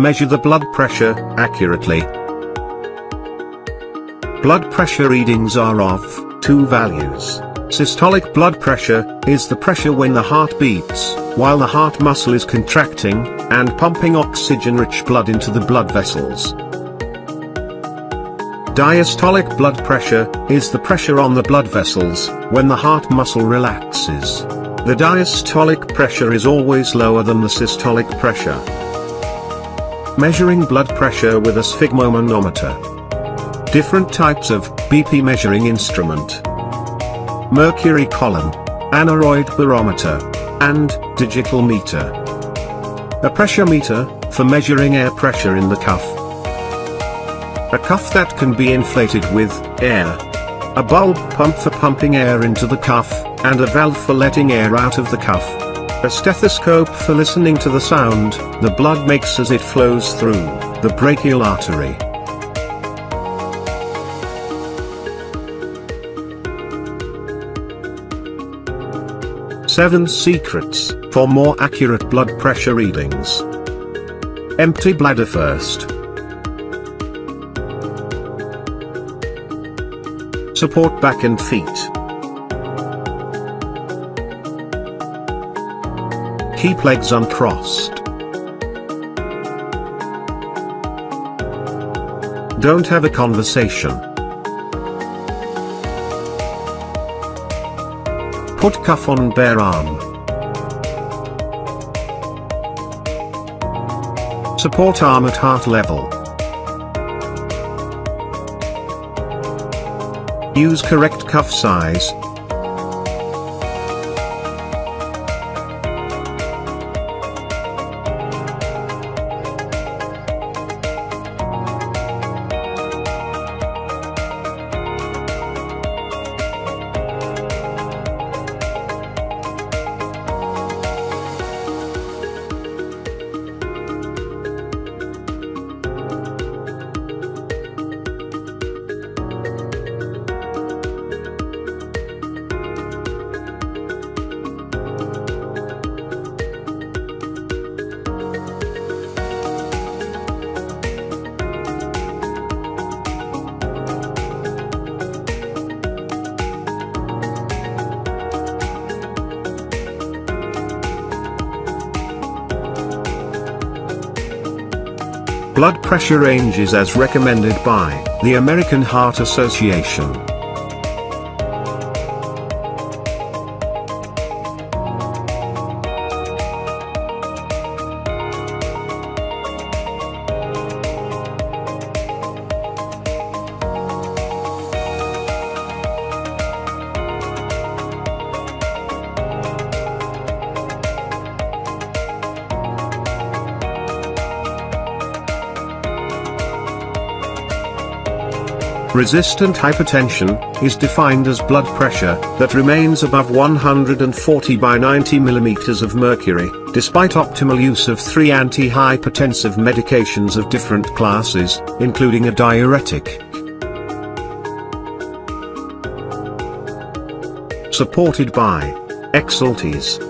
Measure the blood pressure, accurately. Blood pressure readings are of, two values. Systolic blood pressure, is the pressure when the heart beats, while the heart muscle is contracting, and pumping oxygen-rich blood into the blood vessels. Diastolic blood pressure, is the pressure on the blood vessels, when the heart muscle relaxes. The diastolic pressure is always lower than the systolic pressure. Measuring blood pressure with a sphygmomanometer. Different types of BP measuring instrument. Mercury column, aneroid barometer, and digital meter. A pressure meter, for measuring air pressure in the cuff. A cuff that can be inflated with air. A bulb pump for pumping air into the cuff, and a valve for letting air out of the cuff. A stethoscope for listening to the sound the blood makes as it flows through the brachial artery. Seven secrets for more accurate blood pressure readings. Empty bladder first. Support back and feet. Keep legs uncrossed. Don't have a conversation. Put cuff on bare arm. Support arm at heart level. Use correct cuff size. Blood pressure ranges as recommended by the American Heart Association. Resistant hypertension is defined as blood pressure that remains above 140 by 90 mm of mercury, despite optimal use of three antihypertensive medications of different classes, including a diuretic. Supported by Exeltis.